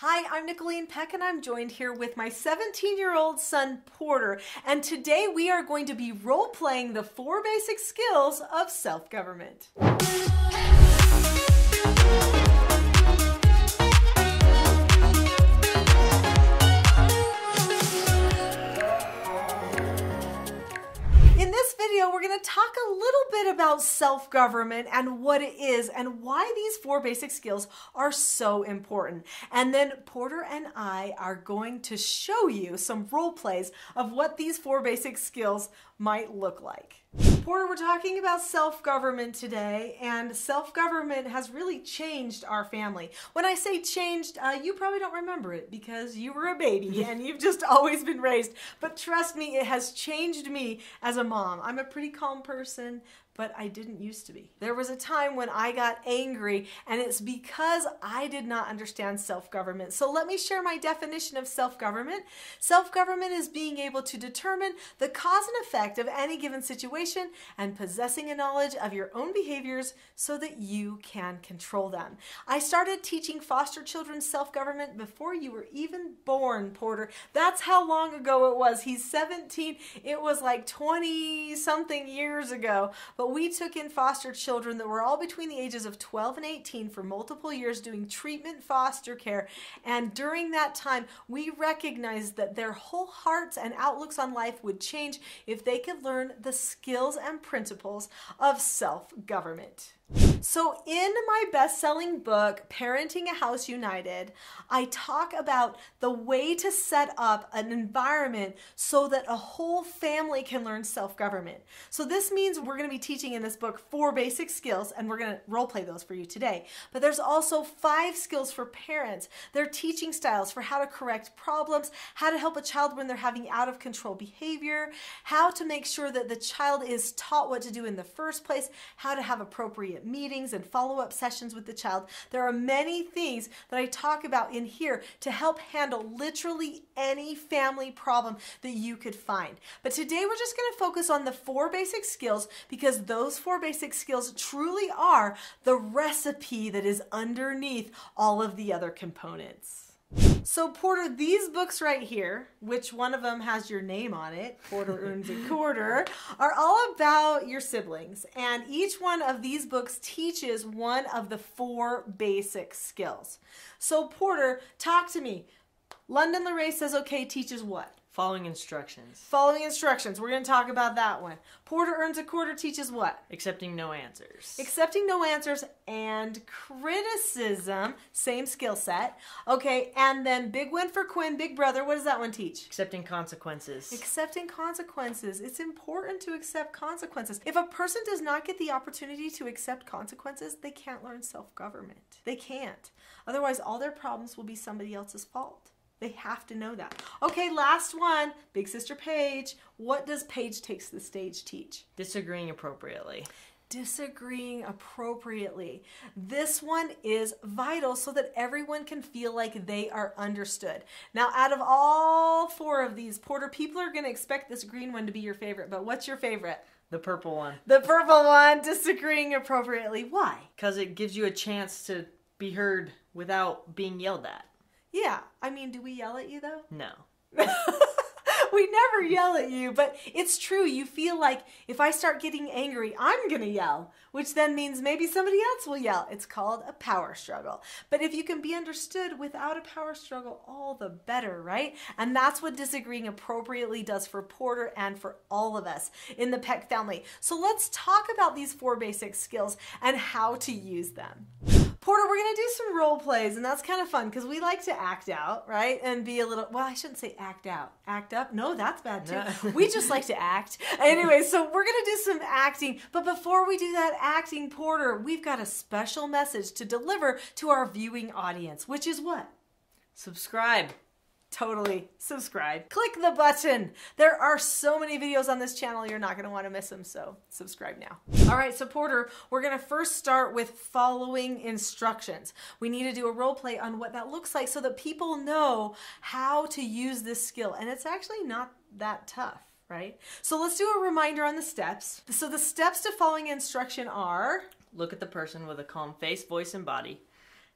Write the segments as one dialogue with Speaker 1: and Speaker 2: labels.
Speaker 1: Hi, I'm Nicholeen Peck, and I'm joined here with my 17 year old son, Porter. And today we are going to be role playing the four basic skills of self government. Video, we're going to talk a little bit about self government and what it is and why these four basic skills are so important. And then Porter and I are going to show you some role plays of what these four basic skills might look like. Porter, we're talking about self government today, and self government has really changed our family. When I say changed, uh, you probably don't remember it because you were a baby and you've just always been raised. But trust me, it has changed me as a mom. I'm a pretty calm person, but I didn't used to be. There was a time when I got angry, and it's because I did not understand self government. So let me share my definition of self government. Self government is being able to determine the cause and effect of any given situation and possessing a knowledge of your own behaviors so that you can control them. I started teaching foster children self government before you were even born, Porter. That's how long ago it was. He's 17. It was like 20 something years ago. But we took in foster children that were all between the ages of 12 and 18 for multiple years doing treatment foster care. And during that time, we recognized that their whole hearts and outlooks on life would change if they could learn the skills and principles of self government. So, in my best selling book, Parenting a House United, I talk about the way to set up an environment so that a whole family can learn self government. So, this means we're going to be teaching in this book four basic skills, and we're going to role play those for you today. But there's also five skills for parents. They're teaching styles for how to correct problems, how to help a child when they're having out of control behavior, how to make sure that the child is taught what to do in the first place, how to have appropriate meetings and follow up sessions with the child. There are many things that I talk about in here to help handle literally any family problem that you could find. But today we're just going to focus on the four basic skills because those four basic skills truly are the recipe that is underneath all of the other components. So, Porter, these books right here, which one of them has your name on it, Porter Earns a Quarter, are all about your siblings. And each one of these books teaches one of the four basic skills. So, Porter, talk to me. London LeRae says okay teaches what?
Speaker 2: Following instructions.
Speaker 1: Following instructions. We're going to talk about that one. Porter earns a quarter teaches what?
Speaker 2: Accepting no answers.
Speaker 1: Accepting no answers and criticism. Same skill set. Okay, and then big win for Quinn, big brother. What does that one teach?
Speaker 2: Accepting consequences.
Speaker 1: Accepting consequences. It's important to accept consequences. If a person does not get the opportunity to accept consequences, they can't learn self government. They can't. Otherwise, all their problems will be somebody else's fault. They have to know that. Okay, last one. Big Sister Paige. What does Paige Takes the Stage teach?
Speaker 2: Disagreeing appropriately.
Speaker 1: Disagreeing appropriately. This one is vital so that everyone can feel like they are understood. Now, out of all four of these, Porter, people are going to expect this green one to be your favorite, but what's your favorite?
Speaker 2: The purple one.
Speaker 1: The purple one, disagreeing appropriately. Why?
Speaker 2: Because it gives you a chance to be heard without being yelled at.
Speaker 1: Yeah. I mean, do we yell at you though?
Speaker 2: No.
Speaker 1: we never yell at you, but it's true. You feel like if I start getting angry, I'm going to yell, which then means maybe somebody else will yell. It's called a power struggle. But if you can be understood without a power struggle, all the better, right? And that's what disagreeing appropriately does for Porter and for all of us in the Peck family. So let's talk about these four basic skills and how to use them. Porter, we're going to do some role plays, and that's kind of fun because we like to act out, right? And be a little, well, I shouldn't say act out. Act up? No, that's bad too. we just like to act. Anyway, so we're going to do some acting. But before we do that acting, Porter, we've got a special message to deliver to our viewing audience, which is what?
Speaker 2: Subscribe
Speaker 1: totally subscribe. Click the button. There are so many videos on this channel, you're not going to want to miss them, so subscribe now. All right, supporter, we're going to first start with following instructions. We need to do a role play on what that looks like so that people know how to use this skill. And it's actually not that tough right? So let's do a reminder on the steps. So the steps to following instruction are
Speaker 2: look at the person with a calm face, voice, and body.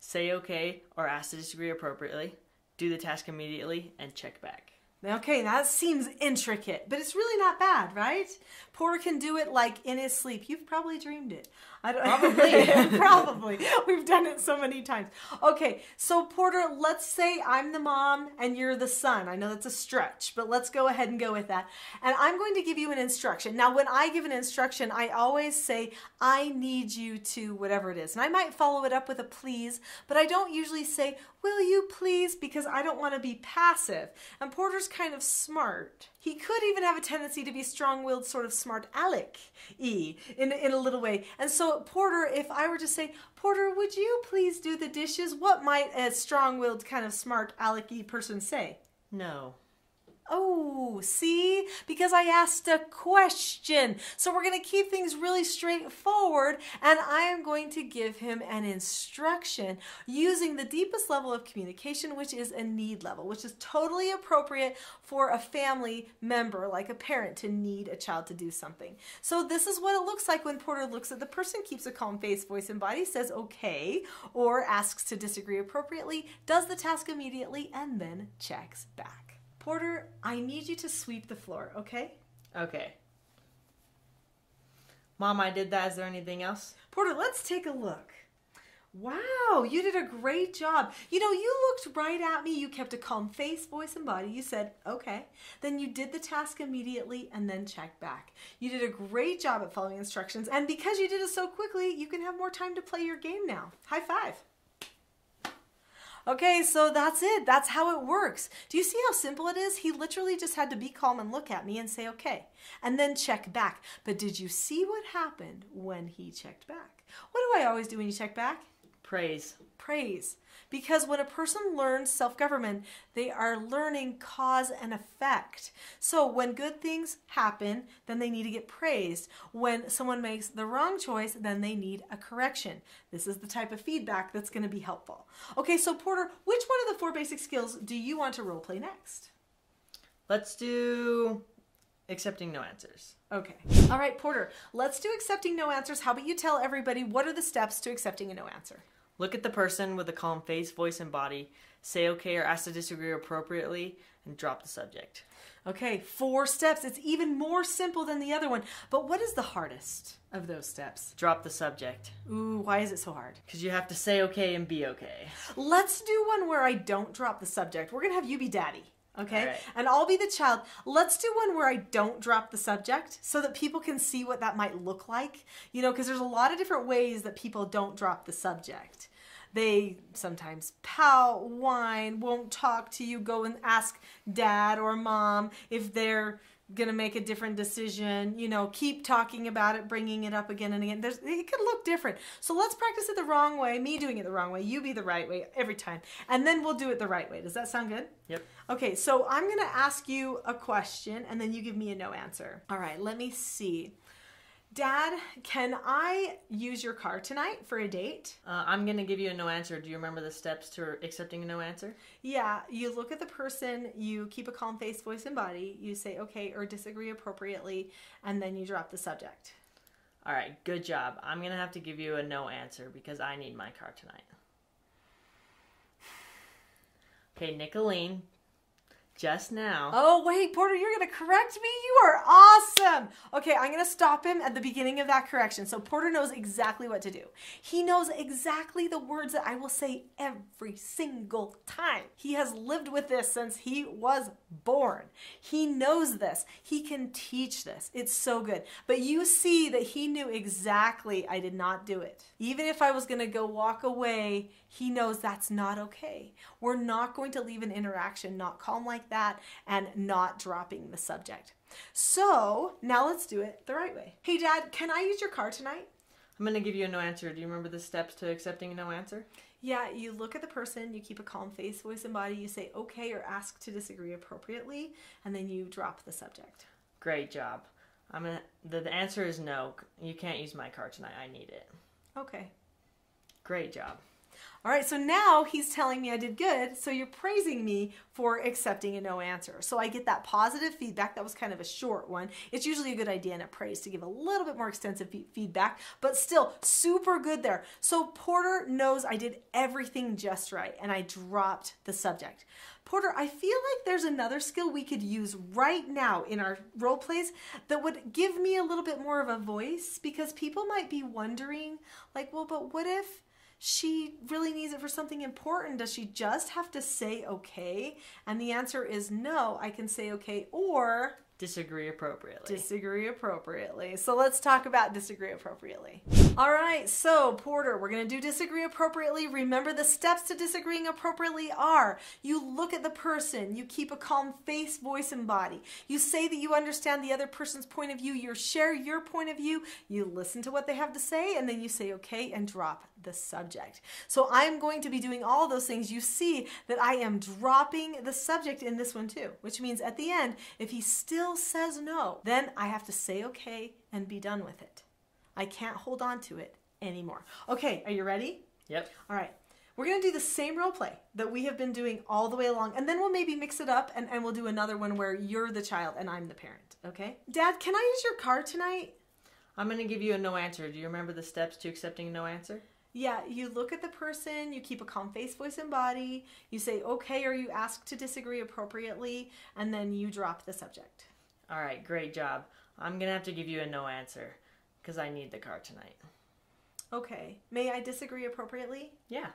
Speaker 2: say okay or ask to disagree appropriately, do the task immediately, and check back.
Speaker 1: Okay, that seems intricate, but it's really not bad, right? Porter can do it like in his sleep. You've probably dreamed it. I don't,
Speaker 2: Probably.
Speaker 1: probably. We've done it so many times. Okay, so Porter, let's say I'm the mom and you're the son. I know that's a stretch, but let's go ahead and go with that. And I'm going to give you an instruction. Now, when I give an instruction, I always say, I need you to whatever it is. And I might follow it up with a please, but I don't usually say, Will you please? Because I don't want to be passive. And Porter's kind of smart. He could even have a tendency to be strong willed, sort of smart aleck y in, in a little way. And so, Porter, if I were to say, Porter, would you please do the dishes? What might a strong willed, kind of smart aleck y person say?
Speaker 2: No.
Speaker 1: Oh, see? Because I asked a question. So we're going to keep things really straightforward, and I am going to give him an instruction using the deepest level of communication, which is a need level, which is totally appropriate for a family member, like a parent, to need a child to do something. So this is what it looks like when Porter looks at the person, keeps a calm face, voice, and body, says okay, or asks to disagree appropriately, does the task immediately, and then checks back. Porter, I need you to sweep the floor, okay?
Speaker 2: Okay. Mom, I did that. Is there anything else?
Speaker 1: Porter, let's take a look. Wow, you did a great job. You know, you looked right at me. You kept a calm face, voice, and body. You said, okay. Then you did the task immediately and then checked back. You did a great job at following instructions. And because you did it so quickly, you can have more time to play your game now. High five. Okay, so that's it. That's how it works. Do you see how simple it is? He literally just had to be calm and look at me and say, okay, and then check back. But did you see what happened when he checked back? What do I always do when you check back?
Speaker 2: Praise.
Speaker 1: Praise. Because when a person learns self government, they are learning cause and effect. So when good things happen, then they need to get praised. When someone makes the wrong choice, then they need a correction. This is the type of feedback that's going to be helpful. Okay, so Porter, which one of the four basic skills do you want to role play next?
Speaker 2: Let's do accepting no answers.
Speaker 1: Okay. All right, Porter, let's do accepting no answers. How about you tell everybody what are the steps to accepting a no answer?
Speaker 2: Look at the person with a calm face, voice, and body. Say okay or ask to disagree appropriately, and drop the subject.
Speaker 1: Okay, four steps. It's even more simple than the other one. But what is the hardest of those steps?
Speaker 2: Drop the subject.
Speaker 1: Ooh, why is it so hard?
Speaker 2: Because you have to say okay and be okay.
Speaker 1: Let's do one where I don't drop the subject. We're going to have you be daddy. Okay.
Speaker 2: All right.
Speaker 1: And I'll be the child. Let's do one where I don't drop the subject so that people can see what that might look like. You know, because there's a lot of different ways that people don't drop the subject. They sometimes pout, whine, won't talk to you, go and ask dad or mom if they're gonna make a different decision you know keep talking about it bringing it up again and again There's, it could look different so let's practice it the wrong way me doing it the wrong way you be the right way every time and then we'll do it the right way does that sound good
Speaker 2: Yep.
Speaker 1: Okay, so I'm going to ask you a question and then you give me a no answer. All right, let me see. Dad, can I use your car tonight for a date?
Speaker 2: Uh, I'm gonna give you a no answer. Do you remember the steps to accepting a no answer?
Speaker 1: Yeah, you look at the person, you keep a calm face, voice, and body, you say okay or disagree appropriately, and then you drop the subject.
Speaker 2: All right, good job. I'm gonna have to give you a no answer because I need my car tonight. Okay, Nicholeen, just now.
Speaker 1: Oh, wait, Porter, you're going to correct me? You are awesome. Okay, I'm going to stop him at the beginning of that correction. So Porter knows exactly what to do. He knows exactly the words that I will say every single time. He has lived with this since he was born. He knows this. He can teach this. It's so good. But you see that he knew exactly I did not do it. Even if I was going to go walk away, he knows that's not okay. We're not going to leave an interaction not calm like that and not dropping the subject. So now let's do it the right way. Hey, Dad, can I use your car tonight?
Speaker 2: I'm gonna give you a no answer. Do you remember the steps to accepting a no answer?
Speaker 1: Yeah, you look at the person, you keep a calm face, voice, and body, you say okay or ask to disagree appropriately, and then you drop the subject.
Speaker 2: Great job. I'm gonna. The, the answer is no. You can't use my car tonight. I need it.
Speaker 1: Okay.
Speaker 2: Great job.
Speaker 1: All right, so now he's telling me I did good. So you're praising me for accepting a no answer. So I get that positive feedback. That was kind of a short one. It's usually a good idea in a praise to give a little bit more extensive feedback, but still super good there. So Porter knows I did everything just right and I dropped the subject. Porter, I feel like there's another skill we could use right now in our role plays that would give me a little bit more of a voice because people might be wondering, like, well, but what if she really needs it for something important. Does she just have to say okay? And the answer is no, I can say okay or
Speaker 2: disagree appropriately.
Speaker 1: Disagree appropriately. So let's talk about disagree appropriately. All right, so Porter, we're going to do disagree appropriately. Remember the steps to disagreeing appropriately are you look at the person, you keep a calm face, voice, and body. You say that you understand the other person's point of view, you share your point of view, you listen to what they have to say, and then you say okay and drop the subject. So I'm going to be doing all those things. You see that I am dropping the subject in this one too, which means at the end, if he still says no, then I have to say okay and be done with it. I can't hold on to it anymore. Okay, are you ready?
Speaker 2: Yep.
Speaker 1: All right. We're going to do the same role play that we have been doing all the way along, and then we'll maybe mix it up and, and we'll do another one where you're the child and I'm the parent, okay? Dad, can I use your car tonight?
Speaker 2: I'm going to give you a no answer. Do you remember the steps to accepting a no answer?
Speaker 1: Yeah, you look at the person, you keep a calm face, voice, and body, you say okay, or you ask to disagree appropriately, and then you drop the subject.
Speaker 2: All right, great job. I'm going to have to give you a no answer because I need the car tonight.
Speaker 1: Okay, may I disagree appropriately?
Speaker 2: Yeah.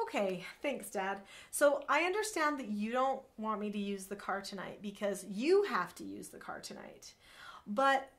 Speaker 1: Okay, thanks, Dad. So I understand that you don't want me to use the car tonight because you have to use the car tonight. But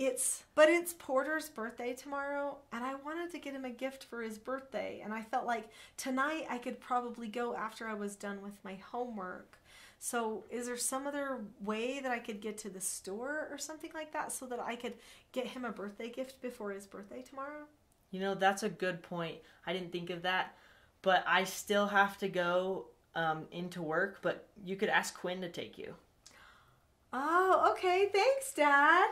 Speaker 1: it's but it's Porter's birthday tomorrow and I wanted to get him a gift for his birthday and I felt like tonight I could probably go after I was done with my homework. So is there some other way that I could get to the store or something like that so that I could get him a birthday gift before his birthday tomorrow?
Speaker 2: You know, that's a good point. I didn't think of that, but I still have to go um, into work, but you could ask Quinn to take you.
Speaker 1: Oh, okay. Thanks, Dad.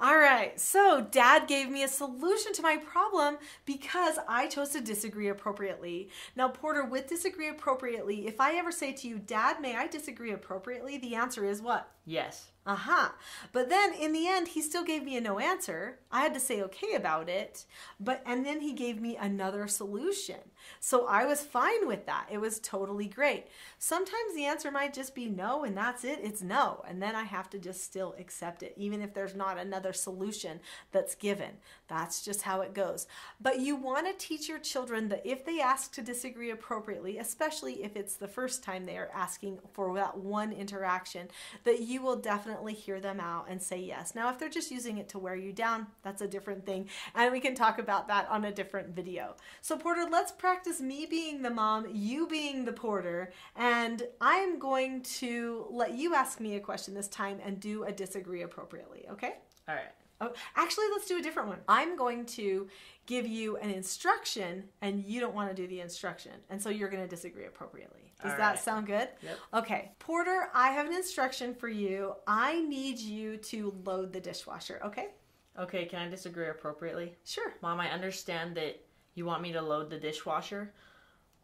Speaker 1: All right, so dad gave me a solution to my problem because I chose to disagree appropriately. Now, Porter, with disagree appropriately, if I ever say to you, Dad, may I disagree appropriately? The answer is what?
Speaker 2: Yes.
Speaker 1: Aha. But then in the end, he still gave me a no answer. I had to say okay about it. But, and then he gave me another solution. So I was fine with that. It was totally great. Sometimes the answer might just be no, and that's it. It's no. And then I have to just still accept it, even if there's not another solution that's given. That's just how it goes. But you want to teach your children that if they ask to disagree appropriately, especially if it's the first time they are asking for that one interaction, that you will definitely hear them out and say yes. Now, if they're just using it to wear you down, that's a different thing. And we can talk about that on a different video. So, Porter, let's practice me being the mom, you being the porter, and I'm going to let you ask me a question this time and do a disagree appropriately, okay?
Speaker 2: All right.
Speaker 1: Oh, actually, let's do a different one. I'm going to give you an instruction, and you don't want to do the instruction, and so you're going to disagree appropriately. Does All that right. sound good?
Speaker 2: Yep.
Speaker 1: Okay, Porter, I have an instruction for you. I need you to load the dishwasher. Okay.
Speaker 2: Okay. Can I disagree appropriately?
Speaker 1: Sure.
Speaker 2: Mom, I understand that you want me to load the dishwasher,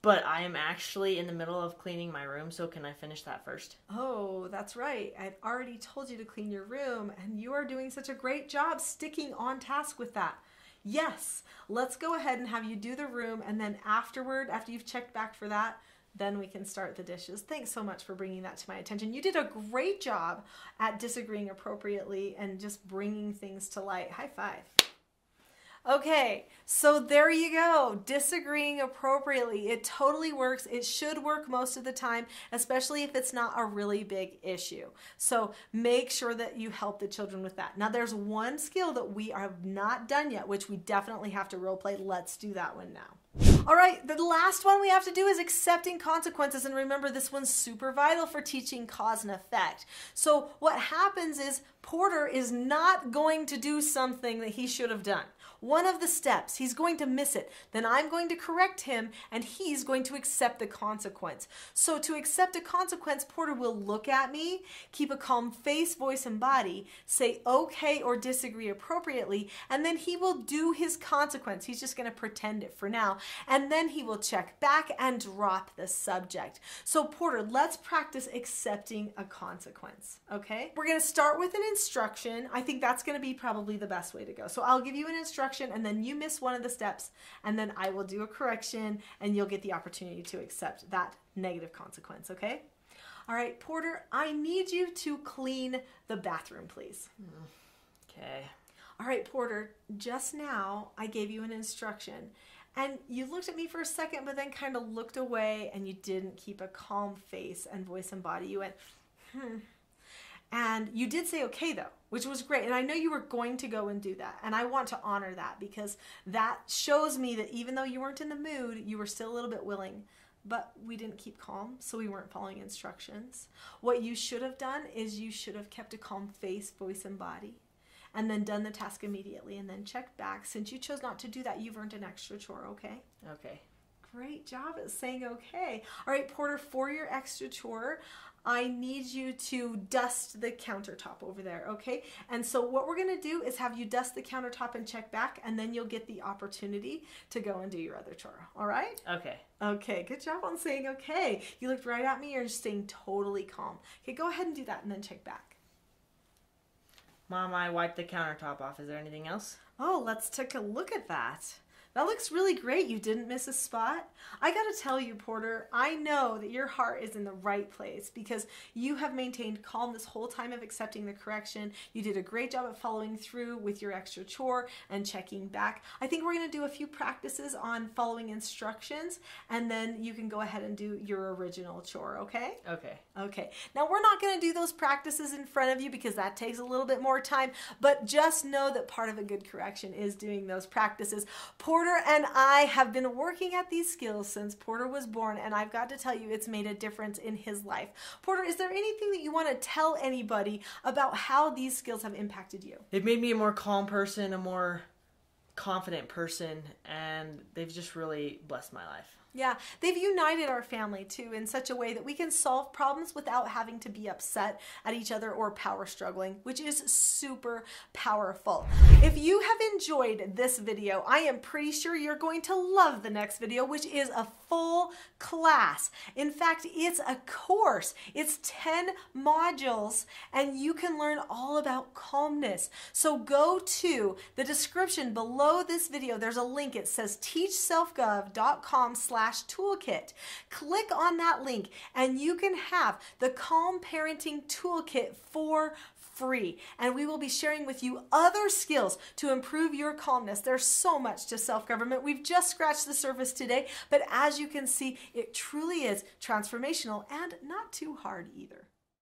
Speaker 2: but I am actually in the middle of cleaning my room, so can I finish that first?
Speaker 1: Oh, that's right. I'd already told you to clean your room, and you are doing such a great job sticking on task with that. Yes, let's go ahead and have you do the room, and then afterward, after you've checked back for that, then we can start the dishes. Thanks so much for bringing that to my attention. You did a great job at disagreeing appropriately and just bringing things to light. High five. Okay, so there you go. Disagreeing appropriately. It totally works. It should work most of the time, especially if it's not a really big issue. So make sure that you help the children with that. Now, there's one skill that we have not done yet, which we definitely have to role play. Let's do that one now. All right, the last one we have to do is accepting consequences. And remember, this one's super vital for teaching cause and effect. So, what happens is Porter is not going to do something that he should have done one of the steps, he's going to miss it. Then I'm going to correct him and he's going to accept the consequence. So to accept a consequence, Porter will look at me, keep a calm face, voice, and body, say okay or disagree appropriately, and then he will do his consequence. He's just going to pretend it for now. And then he will check back and drop the subject. So Porter, let's practice accepting a consequence, okay? We're going to start with an instruction. I think that's going to be probably the best way to go. So I'll give you an instruction and then you miss one of the steps and then I will do a correction and you'll get the opportunity to accept that negative consequence, okay? All right, Porter, I need you to clean the bathroom, please.
Speaker 2: Okay.
Speaker 1: All right, Porter, just now I gave you an instruction and you looked at me for a second, but then kind of looked away and you didn't keep a calm face and voice and body. You went, hmm. And you did say okay though, which was great. And I know you were going to go and do that. And I want to honor that because that shows me that even though you weren't in the mood, you were still a little bit willing. But we didn't keep calm, so we weren't following instructions. What you should have done is you should have kept a calm face, voice, and body and then done the task immediately and then checked back. Since you chose not to do that, you've earned an extra chore, okay?
Speaker 2: Okay.
Speaker 1: Great job at saying okay. All right, Porter, for your extra chore, I need you to dust the countertop over there, okay? And so what we're gonna do is have you dust the countertop and check back, and then you'll get the opportunity to go and do your other chore, all right?
Speaker 2: Okay.
Speaker 1: Okay, good job on saying okay. You looked right at me, you're just staying totally calm. Okay, go ahead and do that and then check back.
Speaker 2: Mom, I wiped the countertop off. Is there anything else?
Speaker 1: Oh, let's take a look at that. That looks really great. You didn't miss a spot. I got to tell you, Porter, I know that your heart is in the right place because you have maintained calm this whole time of accepting the correction. You did a great job of following through with your extra chore and checking back. I think we're going to do a few practices on following instructions and then you can go ahead and do your original chore, okay?
Speaker 2: Okay.
Speaker 1: Okay. Now, we're not going to do those practices in front of you because that takes a little bit more time, but just know that part of a good correction is doing those practices. Porter Porter and I have been working at these skills since Porter was born, and I've got to tell you, it's made a difference in his life. Porter, is there anything that you want to tell anybody about how these skills have impacted you?
Speaker 2: They've made me a more calm person, a more confident person, and they've just really blessed my life.
Speaker 1: Yeah, they've united our family too in such a way that we can solve problems without having to be upset at each other or power struggling, which is super powerful. If you have enjoyed this video, I am pretty sure you're going to love the next video, which is a full class. In fact, it's a course. It's 10 modules and you can learn all about calmness. So go to the description below this video. There's a link. It says teachselfgov.com slash slash toolkit. Click on that link and you can have the Calm Parenting Toolkit for free. And we will be sharing with you other skills to improve your calmness. There's so much to self government. We've just scratched the surface today, but as you can see, it truly is transformational and not too hard either.